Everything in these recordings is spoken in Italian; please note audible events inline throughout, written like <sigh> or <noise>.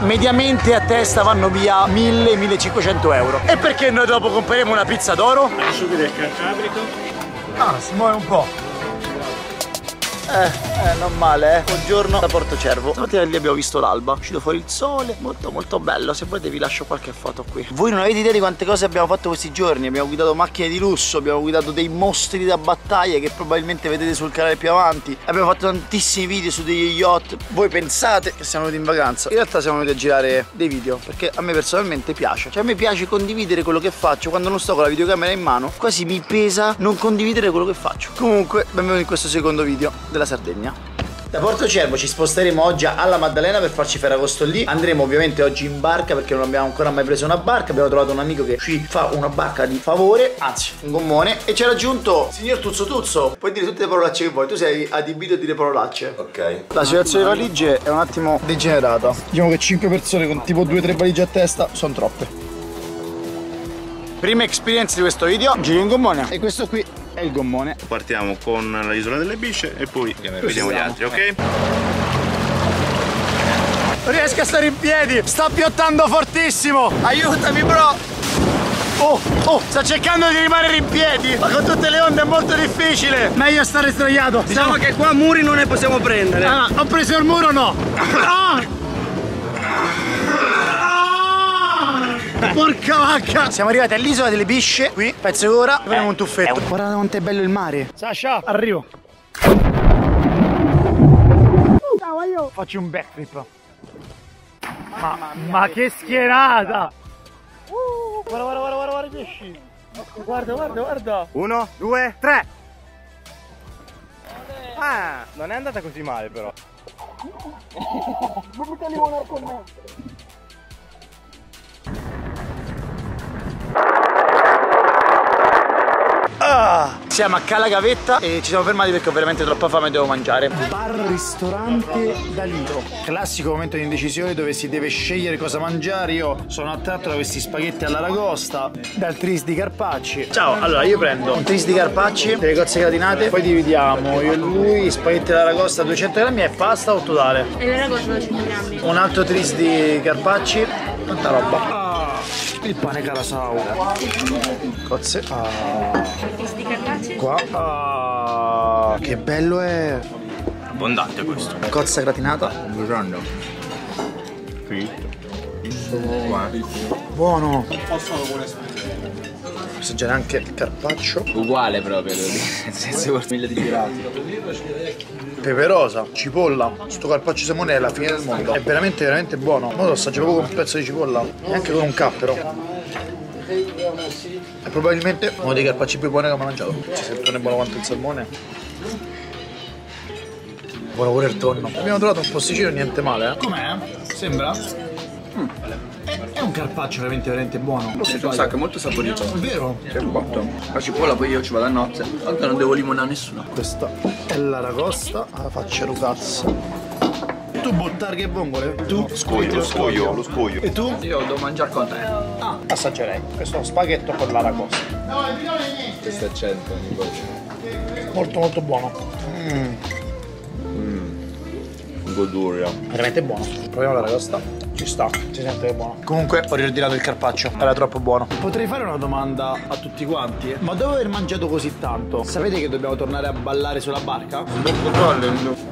mediamente a testa vanno via 1000-1500 euro. E perché noi dopo compreremo una pizza d'oro? Subito il cacabrico. Ah, si muove un po'. Eh, eh, non male, eh. Buongiorno da Porto Cervo. Stamattina lì abbiamo visto l'alba. È uscito fuori il sole. Molto, molto bello. Se volete vi lascio qualche foto qui. Voi non avete idea di quante cose abbiamo fatto questi giorni. Abbiamo guidato macchine di lusso, abbiamo guidato dei mostri da battaglia che probabilmente vedete sul canale più avanti. Abbiamo fatto tantissimi video su degli yacht. Voi pensate che siamo venuti in vacanza. In realtà siamo venuti a girare dei video perché a me personalmente piace. Cioè a me piace condividere quello che faccio quando non sto con la videocamera in mano. Quasi mi pesa non condividere quello che faccio. Comunque, benvenuti in questo secondo video della Sardegna. Da Porto Cervo ci sposteremo oggi alla Maddalena per farci Ferragosto lì. Andremo ovviamente oggi in barca perché non abbiamo ancora mai preso una barca. Abbiamo trovato un amico che ci fa una barca di favore, anzi un gommone. E ci ha raggiunto signor Tuzzo Tuzzo. Puoi dire tutte le parolacce che vuoi, tu sei adibito a dire parolacce. Ok. La situazione delle valigie è un attimo degenerata. Diciamo che 5 persone con tipo 2-3 valigie a testa sono troppe. Prima experience di questo video, giri un gommone. E questo qui è il gommone. Partiamo con l'isola delle bisce e poi vediamo gli altri, ok? Non riesco a stare in piedi, sto piottando fortissimo. Aiutami, bro. Oh, oh, sto cercando di rimanere in piedi, ma con tutte le onde è molto difficile. Meglio stare sdraiato. Diciamo che qua muri non ne possiamo prendere. Ah, ho preso il muro no. <laughs> Ah! <laughs> Porca vacca! Siamo arrivati all'isola delle bisce, qui, pezzo d'ora, prendiamo un tuffetto. Guarda quanto è bello il mare. Sasha, arrivo. Faccio un backflip. Ma, ma che schierata! Guarda, guarda, guarda, guarda, guarda i pesci! Guarda, guarda, guarda! Uno, due, tre. Ah, non è andata così male però. <laughs> Ah! Siamo a Cala Gavetta e ci siamo fermati perché ho veramente troppa fame e devo mangiare. Bar ristorante da Lido. Classico momento di indecisione dove si deve scegliere cosa mangiare. Io sono attratto da questi spaghetti all'aragosta, dal tris di carpacci. Ciao, allora io prendo un tris di carpacci, delle cozze gratinate, poi dividiamo io e lui, spaghetti all'aragosta 200 grammi e pasta o totale. E l'aragosta 100 grammi. Un altro tris di carpacci, tanta roba. Il pane carasau. Cozze. Ah. Qua. Ah, che bello è. Abbondante questo. Cozza gratinata. Buono. Assaggiare anche il carpaccio. Uguale proprio, nel senso mille di girati. Peperosa, cipolla. Sto carpaccio Simone è la fine del mondo. È veramente, veramente buono. Ma lo assaggi proprio con un pezzo di cipolla. E anche con un cappero. È probabilmente uno dei carpacci più buoni che ho mangiato. Si è buono quanto il salmone. Buono pure il tonno. Abbiamo trovato un posticino niente male, eh. Com'è? Sembra? È un carpaccio veramente veramente buono. Lo un sacco, è molto saporito. È vero? Un botto. La cipolla poi io ci vado a nozze. Tanto non devo limonare nessuno. Questa è l'aragosta alla faccia rugazza. Tu buttare che vongole? Tu? Scoglio, lo scoglio, lo scoglio. E tu? Io devo mangiare con te. Ah, assaggerei. Questo è spaghetto con l'aragosta. Questo è 100 Molto molto buono. Goduria. Veramente buono. Proviamo l'aragosta. Ci sta, si sente buono. Comunque ho riordinato il carpaccio, era troppo buono. Potrei fare una domanda a tutti quanti. Ma dopo aver mangiato così tanto, sapete che dobbiamo tornare a ballare sulla barca?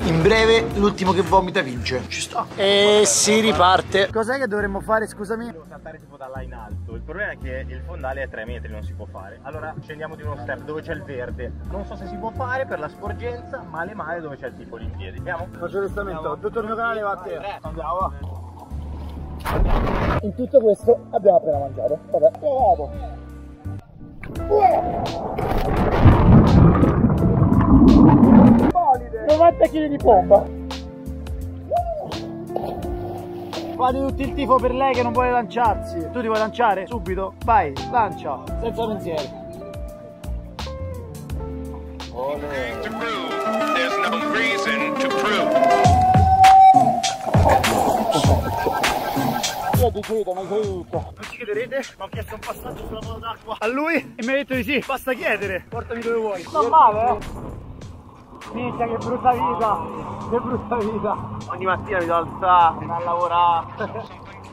In breve, l'ultimo che vomita vince. Ci sta. E si riparte. Cos'è che dovremmo fare, scusami? Devo saltare tipo da là in alto. Il problema è che il fondale è 3 metri, non si può fare. Allora scendiamo di uno step dove c'è il verde. Non so se si può fare per la sporgenza, male male dove c'è il tipo lì in piedi. Andiamo? Faccio testamento, tutto il mio canale va a te. Andiamo. In tutto questo abbiamo appena mangiato. Vabbè, proviamo. 90 kg di pompa. Fate tutti il tifo per lei che non vuole lanciarsi. Tu ti vuoi lanciare? Subito? Vai, lancia, senza pensieri. Io ti ma sei. Non ci crederete? Ma ho chiesto un passaggio sulla moto d'acqua a lui e mi ha detto di sì. Basta chiedere. Portami dove vuoi. Non male, eh? Minchia che brutta vita, che brutta vita. Ogni mattina mi devo alzare, a lavorare. <laughs>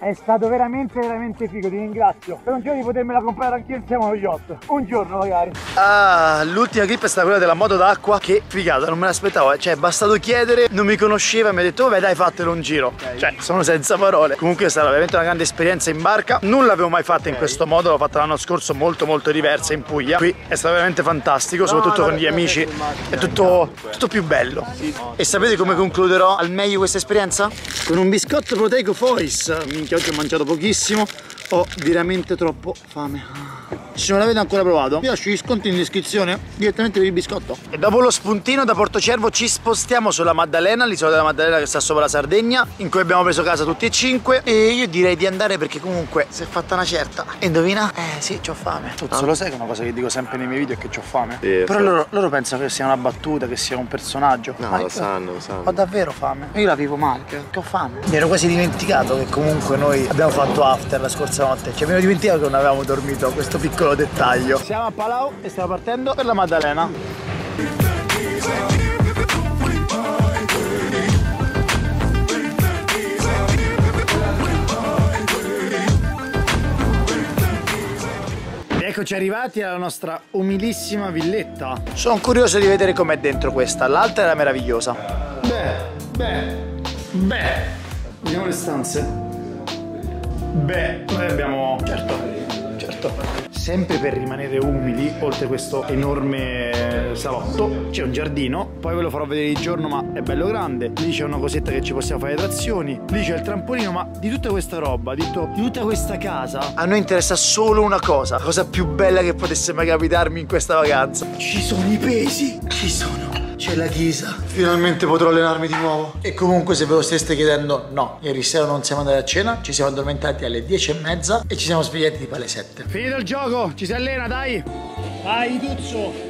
È stato veramente veramente figo, ti ringrazio. Per un giorno di potermela comprare anche insieme allo yacht. Un giorno magari. Ah, l'ultima clip è stata quella della moto d'acqua. Che figata, non me l'aspettavo. Cioè, è bastato chiedere, non mi conosceva, mi ha detto, vabbè dai, fatelo un giro. Okay. Cioè, sono senza parole. Comunque è stata veramente una grande esperienza in barca. Non l'avevo mai fatta okay. in questo modo, l'ho fatta l'anno scorso molto molto diversa in Puglia. Qui è stato veramente fantastico, no, soprattutto con gli amici. È tutto, tutto più bello. Sì. E sapete come concluderò al meglio questa esperienza? Con un biscotto proteico Fois minchia oggi ho mangiato pochissimo. Ho veramente troppo fame se non l'avete ancora provato vi lascio gli sconti in descrizione direttamente per il biscotto. E dopo lo spuntino da Portocervo ci spostiamo sulla Maddalena l'isola della Maddalena che sta sopra la Sardegna in cui abbiamo preso casa tutti e cinque. E io direi di andare perché comunque si è fatta una certa e indovina? eh sì ho fame. Tu ah. lo sai che è una cosa che dico sempre nei miei video è che ho fame. Sì, però loro, loro, pensano che sia una battuta che sia un personaggio. No Ma lo sanno lo sanno. ho davvero fame. Io la vivo male che, che ho fame. Mi ero quasi dimenticato che comunque noi abbiamo fatto after la scorsa notte. Ci abbiamo dimenticato che non avevamo dormito questo piccolo piccolo dettaglio. Siamo a Palau e stiamo partendo per la Maddalena. Eccoci arrivati alla nostra umilissima villetta. Sono curioso di vedere com'è dentro questa. L'altra era meravigliosa. Beh, beh, beh. Vediamo le stanze. Beh, noi abbiamo... Certo, certo sempre per rimanere umili, oltre questo enorme salotto, c'è un giardino, poi ve lo farò vedere di giorno ma è bello grande, lì c'è una cosetta che ci possiamo fare trazioni, lì c'è il trampolino, ma di tutta questa roba, di, tutto, di tutta questa casa, a noi interessa solo una cosa, la cosa più bella che potesse mai capitarmi in questa vacanza. Ci sono i pesi, ci sono c'è la chiesa. Finalmente potrò allenarmi di nuovo. E comunque se ve lo steste chiedendo, no, ieri sera non siamo andati a cena, ci siamo addormentati alle 10 e mezza e ci siamo svegliati tipo alle 7. Finito il gioco, ci si allena, dai! Vai, Tuzzo!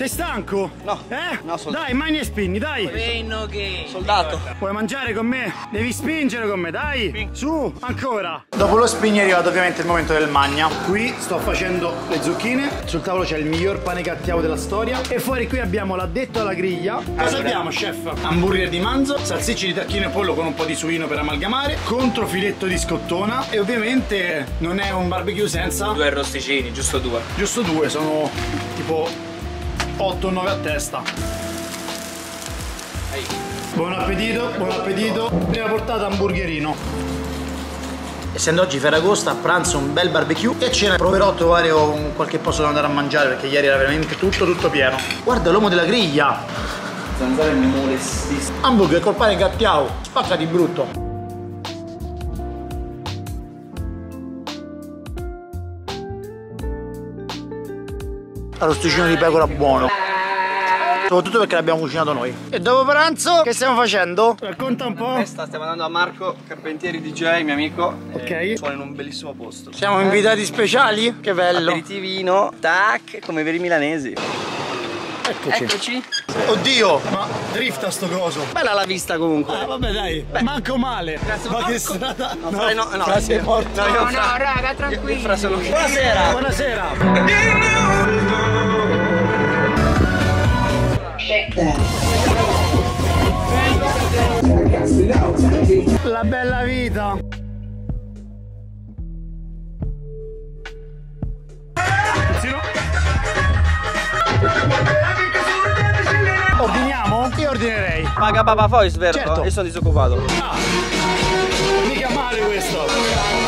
Sei stanco? No. Eh? No, soldato. Dai, mani e spinni, dai. Venno che. Soldato. Vuoi mangiare con me? Devi spingere con me, dai. Su, ancora. Dopo lo spin è arrivato ovviamente il momento del magna. Qui sto facendo le zucchine. Sul tavolo c'è il miglior pane cattiavo della storia. E fuori qui abbiamo l'addetto alla griglia. Cosa abbiamo, chef? Hamburger di manzo, salsicce di tacchino e pollo con un po' di suino per amalgamare, controfiletto di scottona e ovviamente non è un barbecue senza... Due arrosticini, giusto due. Giusto due, sono tipo 8-9 a testa. Buon appetito, buon appetito. Prima portata hamburgerino. Essendo oggi Ferragosto, a pranzo un bel barbecue e a cena proverò a trovare un qualche posto dove andare a mangiare perché ieri era veramente tutto tutto pieno. Guarda l'uomo della griglia! Zanzare mi molestissimo. Hamburger col pane gattiao, spacca di brutto. Arrosticino di pecora buono. Soprattutto perché l'abbiamo cucinato noi. E dopo pranzo che stiamo facendo? racconta un po' Questa stiamo andando a Marco Carpentieri DJ mio amico ok. sono in un bellissimo posto. Siamo invitati speciali? che bello. aperitivino tac come veri milanesi. Eccoci. Eccoci. Oddio, ma drifta sto coso. Bella la vista comunque. Ah, vabbè dai, Beh. manco male. Grazie, ma che strada. No, no, no, no. Fra sei morto. No, no, no, raga, tranquillo. Sono... Buonasera. Buonasera. La bella vita. Ordiniamo? Io ordinerei. Paga papà Fois, vero? Certo. Io sono disoccupato. Ah, mica male questo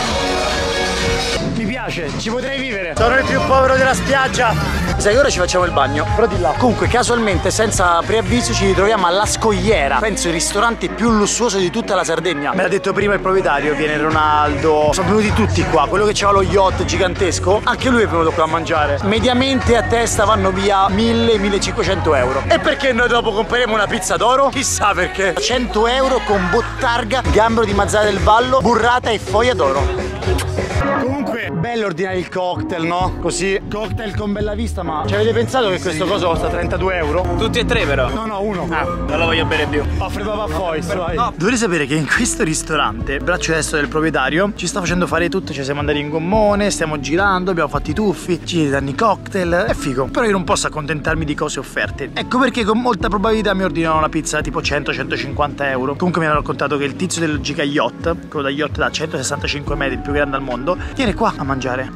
piace, ci potrei vivere. Sono il più povero della spiaggia. Sai che ora ci facciamo il bagno? Però di là. Comunque, casualmente, senza preavviso, ci ritroviamo alla Scogliera. Penso il ristorante più lussuoso di tutta la Sardegna. Me l'ha detto prima il proprietario, viene Ronaldo. Sono venuti tutti qua. Quello che c'aveva lo yacht gigantesco, anche lui è venuto qua a mangiare. Mediamente a testa vanno via 1000-1500 euro. E perché noi dopo compreremo una pizza d'oro? Chissà perché. 100 euro con bottarga, gambero di Mazzara del Vallo, burrata e foglia d'oro. Comunque, bello ordinare il cocktail, no? Così, cocktail con bella vista, ma ci avete pensato che questo coso costa 32 euro? Tutti e tre però. No, no, uno. Ah, non lo voglio bere più. Offre papà Foix, vai. Dovrei sapere che in questo ristorante, braccio destro del proprietario, ci sta facendo fare tutto. Ci siamo andati in gommone, stiamo girando, abbiamo fatto i tuffi, ci danno i cocktail. È figo. Però io non posso accontentarmi di cose offerte. Ecco perché con molta probabilità mi ordinano una pizza tipo 100-150 euro. Comunque mi hanno raccontato che il tizio del Giga Yacht, quello da yacht da 165 metri, il più grande al mondo, viene qua a mangiare.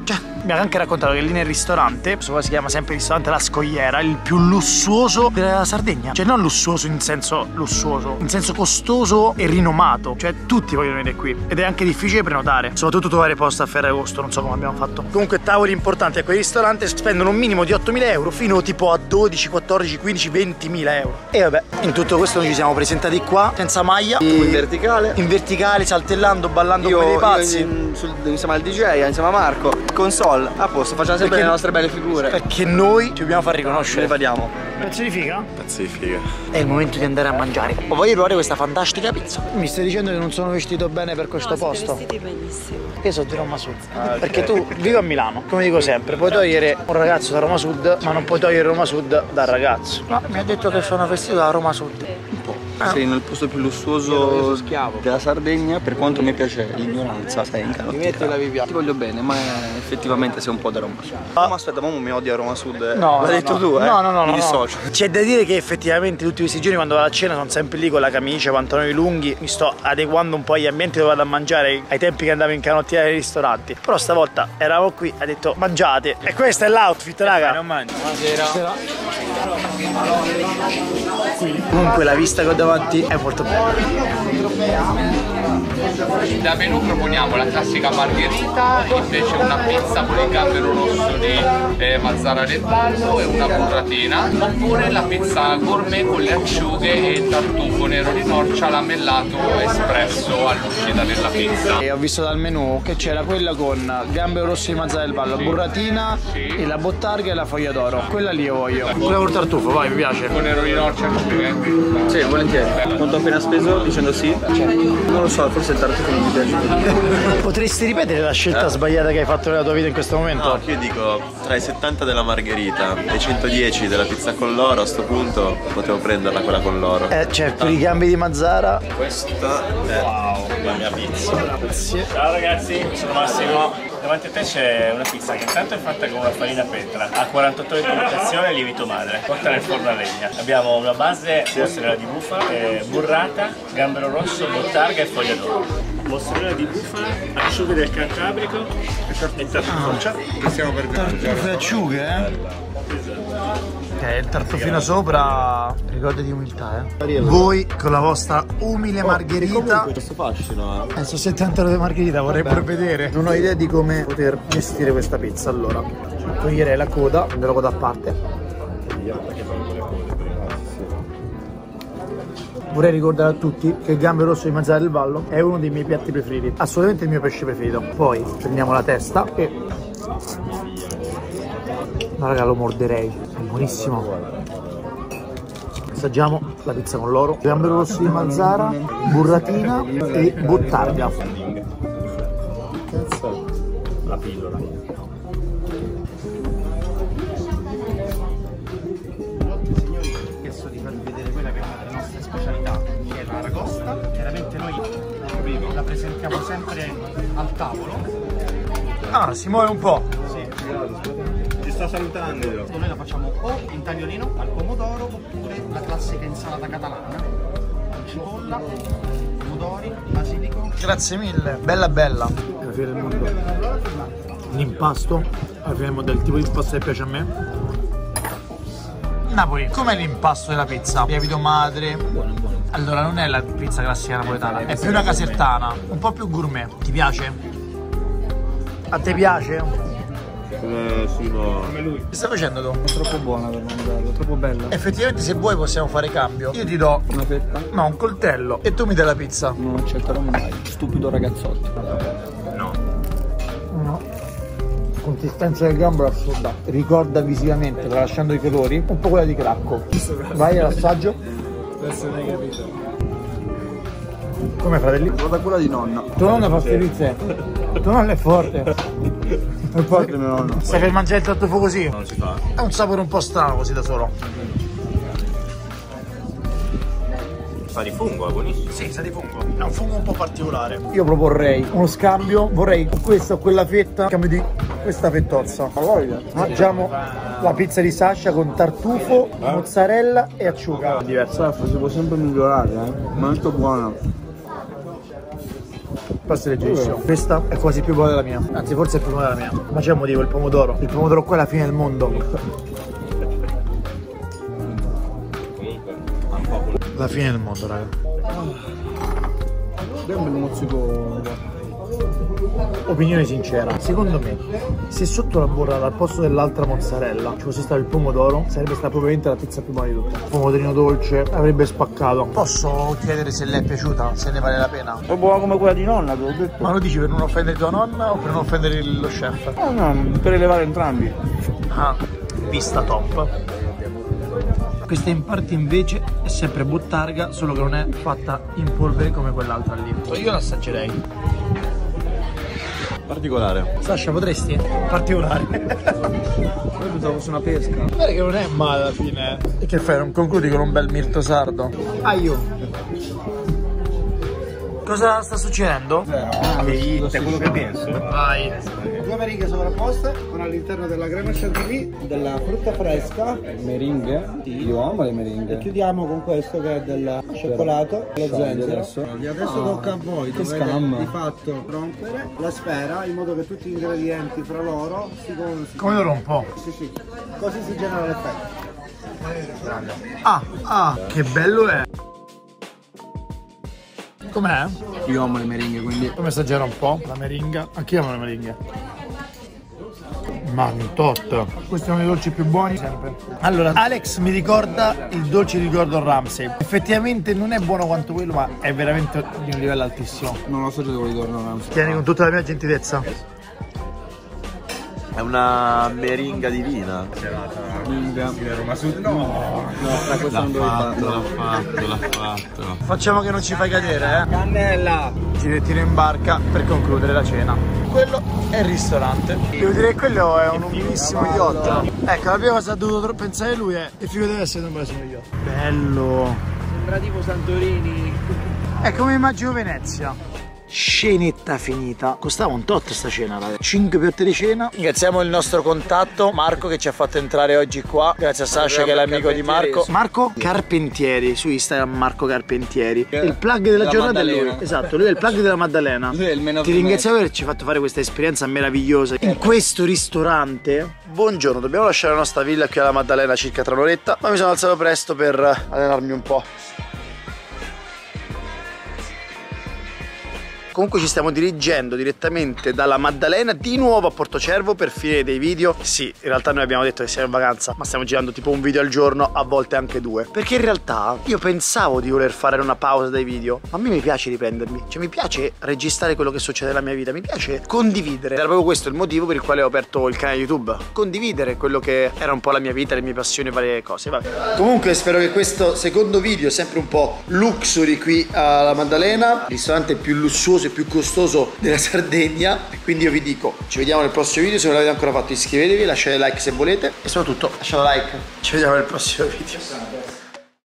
Cioè, mi ha anche raccontato che lì nel ristorante, questo qua si chiama sempre il ristorante La Scogliera, il più lussuoso della Sardegna. Cioè non lussuoso in senso lussuoso, in senso costoso e rinomato. Cioè tutti vogliono venire qui. Ed è anche difficile prenotare. Soprattutto trovare posto a Ferragosto, non so come abbiamo fatto. Comunque tavoli importanti a quel ristorante spendono un minimo di 8.000 euro fino tipo a 12, 14, 15, 20.000 euro. E vabbè, in tutto questo noi ci siamo presentati qua, senza maglia. In verticale. In verticale, saltellando, ballando Io, come dei io pazzi. in- sul- insieme al DJ, insieme a Marco, console, a posto, facciamo sempre Perché- le nostre belle figure. Perché noi ci dobbiamo far Ce riconoscere. ne vadiamo. Pezzo di figa? Pezzi di figa. È il momento di andare a mangiare. Voglio provare questa fantastica pizza. Mi stai dicendo che non sono vestito bene per questo No, siete posto? vestiti benissimo. Io sono di Roma Sud. Perché tu vivi a Milano, come dico sempre, puoi togliere un ragazzo da Roma Sud, ma non puoi togliere Roma Sud dal ragazzo. No, mi ha detto che sono vestito da Roma Sud. Po'. Sei nel posto più lussuoso della Sardegna, per quanto mi piace l'ignoranza, sei in canottiera. Ti voglio bene, ma effettivamente sei un po' da Roma Sud. Ma aspetta, mamma mi odia Roma Sud. eh. No, L'hai no, detto no. tu, eh? No, no, no. Mi no, dissocio. no. C'è da dire che effettivamente tutti questi giorni quando vado a cena sono sempre lì con la camicia, pantaloni lunghi, mi sto adeguando un po' agli ambienti dove vado a mangiare, ai tempi che andavo in canottiera nei ristoranti. Però stavolta eravamo qui, ha detto mangiate. E questo è l'outfit, raga. Non mangi. Comunque la vista che ho davanti è molto bella. Da menù proponiamo la classica margherita, invece una pizza con il gambero rosso di eh, Mazzara del Vallo e una burratina, oppure la pizza gourmet con le acciughe e il tartufo nero di norcia lamellato espresso all'uscita della pizza. E ho visto dal menù che c'era quella con gambero rosso di Mazzara del Vallo, burratina, e la bottarga e la foglia d'oro. Quella lì io voglio. Quella col tartufo, vai, mi piace. Con nero di norcia acciughe. Sì, volentieri. Quanto ho appena speso dicendo sì? Non lo so, forse il tartufo non mi piace. <laughs> Potresti ripetere la scelta sbagliata che hai fatto nella tua vita in questo momento? No, io dico tra i 70 della margherita e i 110 della pizza con l'oro, a sto punto potevo prenderla quella con l'oro. Eh, cioè, per i gambi di Mazzara. Questa è la mia pizza. Grazie. Ciao ragazzi, sono Massimo. Davanti a te c'è una pizza che intanto è fatta con una farina petra, ha 48 ore di lievitazione e lievito madre, cotta nel forno a legna. Abbiamo una base mozzarella di bufala, eh, burrata, gambero rosso, bottarga e foglia d'oro. Mozzarella di bufala, acciughe del cantabrico e tartufo. Che stiamo per Tartufe acciughe, eh? Ok, il tartufino sopra. Ricorda di umiltà, eh. Voi con la vostra umile margherita. Questo fascino, eh. Eh, sono 70 euro di margherita, vorrei pure vedere. Non ho idea di come poter gestire questa pizza. Allora, toglierei la coda, prenderò la coda a parte. Vorrei ricordare a tutti che il gambero rosso di Mazzara del Vallo è uno dei miei piatti preferiti, assolutamente il mio pesce preferito. Poi prendiamo la testa e... Ma raga lo morderei, è buonissimo. Assaggiamo la pizza con l'oro, gambero rosso di Mazzara, burratina e bottarga. La pillola. Signori, ho chiesto di farvi vedere quella che è una delle nostre specialità, che è l'aragosta. Chiaramente noi la presentiamo sempre al tavolo. Ah, si muove un po'. Ti sta salutando. Noi la facciamo o in tagliolino al pomodoro oppure la classica insalata catalana. Cipolla, pomodori, basilico. Grazie mille, bella bella. La fine del mondo. L'impasto, alla fine del mondo, il tipo di impasto che piace a me. Napoli, com'è l'impasto della pizza? Lievito madre. Buono, buono. Allora, non è la pizza classica napoletana, è più una casertana, un po' più gourmet. Ti piace? A te piace? Eh, sì, no. Che stai facendo tu? È troppo buona per mangiarlo, troppo bella. Effettivamente se vuoi possiamo fare cambio. Io ti do Una fetta? no, un coltello e tu mi dai la pizza. Non accetterò mai. Stupido ragazzotto. No. Consistenza del gambero assurda. Ricorda visivamente, tralasciando i colori, un po' quella di Cracco. Vai all'assaggio. Adesso non hai capito. Come fratelli? Guarda quella di nonna. Tua nonna fa pizze. Tua nonna è forte. È forte mio nonno. Sai che mangiare il tartufo così? Non si fa. Ha un sapore un po' strano così da solo. Sa di fungo, è buonissimo. Sì, sa di fungo. È un fungo un po' particolare. Io proporrei uno scambio, vorrei questa o quella fetta, scambio di questa fettozza. Mangiamo la pizza di Sasha con tartufo, mozzarella e acciuga. Diversa, si può sempre migliorare, eh. Ma molto buona. Questo è leggerissimo. Questa è quasi più buona della mia. Anzi, forse è più buona della mia. Ma c'è un motivo, il pomodoro. Il pomodoro qua è la fine del mondo. La fine del mondo, raga. Abbiamo un mozzico. Opinione sincera, secondo me, se sotto la burrata al posto dell'altra mozzarella ci fosse stato il pomodoro, sarebbe stata probabilmente la pizza più buona di tutte. Pomodorino dolce, avrebbe spaccato. Posso chiedere se le è piaciuta, se ne vale la pena? È buona come quella di nonna, te l'ho detto. Ma lo dici per non offendere tua nonna o per non offendere lo chef? Ah, no, per elevare entrambi. Ah, vista top. Questa in parte invece è sempre bottarga, solo che non è fatta in polvere come quell'altra lì. Io l'assaggerei. Particolare. Sasha, potresti? Particolare. <laughs> Io pensavo fosse una pesca. Guarda che non è male alla fine. E che fai? Non concludi con un bel mirto sardo? Aio. Cosa sta succedendo? Ah, È quello che penso. Vai. Due meringhe sovrapposte con all'interno della crema chantilly della frutta fresca Meringhe? Io amo le e meringhe. chiudiamo con questo che è del cioccolato, lo zenzero. adesso. Adesso tocca a voi, che scamma. di fatto rompere la sfera in modo che tutti gli ingredienti fra loro si, con- si Come lo rompo? Sì, sì. Così si genera l'effetto. Ah, ah, che bello è. Com'è? Io amo le meringhe, quindi. Come assaggiare un po' la meringa? Anch'io amo le meringhe. Ma un tot. Questi sono i dolci più buoni sempre. Allora, Alex mi ricorda il dolce di Gordon Ramsay. Effettivamente non è buono quanto quello, ma è veramente di un livello altissimo. Non lo so se devo ritornare. Tieni con tutta la mia gentilezza. È una meringa divina. Meringhe. No, no, questo non devo fatto, l'ha fatto, l'ha fatto. Facciamo che non ci fai cadere, eh. Cannella! Girettino in barca per concludere la cena. Quello è il ristorante. Devo dire che quello è un umilissimo yacht. Ecco, la prima cosa che ha dovuto pensare lui è che figo deve essere un bellissimo yacht. Bello. Sembra tipo Santorini. È come immagino Venezia. Scenetta finita. Costava un tot sta cena, raga. 5 piatte di cena. Ringraziamo il nostro contatto, Marco, che ci ha fatto entrare oggi qua. Grazie a Sasha, che è l'amico di Marco. Marco Carpentieri, su Instagram Marco Carpentieri. Il plug della, Della giornata è lui. Maddalena. Esatto, lui è il plug della Maddalena. Lui è il man of Ti ringraziamo per averci fatto fare questa esperienza meravigliosa. In questo ristorante. Buongiorno, dobbiamo lasciare la nostra villa qui alla Maddalena circa tra un'oretta. Ma mi sono alzato presto per allenarmi un po'. Comunque ci stiamo dirigendo direttamente dalla Maddalena di nuovo a Portocervo per finire dei video. Sì, in realtà noi abbiamo detto che siamo in vacanza, ma stiamo girando tipo un video al giorno, a volte anche due. Perché in realtà io pensavo di voler fare una pausa dai video, ma a me mi piace riprendermi. Cioè mi piace registrare quello che succede nella mia vita, mi piace condividere. Era proprio questo il motivo per il quale ho aperto il canale YouTube. Condividere quello che era un po' la mia vita, le mie passioni e varie cose. Vabbè. Comunque spero che questo secondo video, sempre un po' luxury qui alla Maddalena, il ristorante più lussuoso e più costoso della Sardegna. Quindi io vi dico, ci vediamo nel prossimo video. Se non l'avete ancora fatto iscrivetevi, lasciate like se volete e soprattutto lasciate like. Ci vediamo nel prossimo video.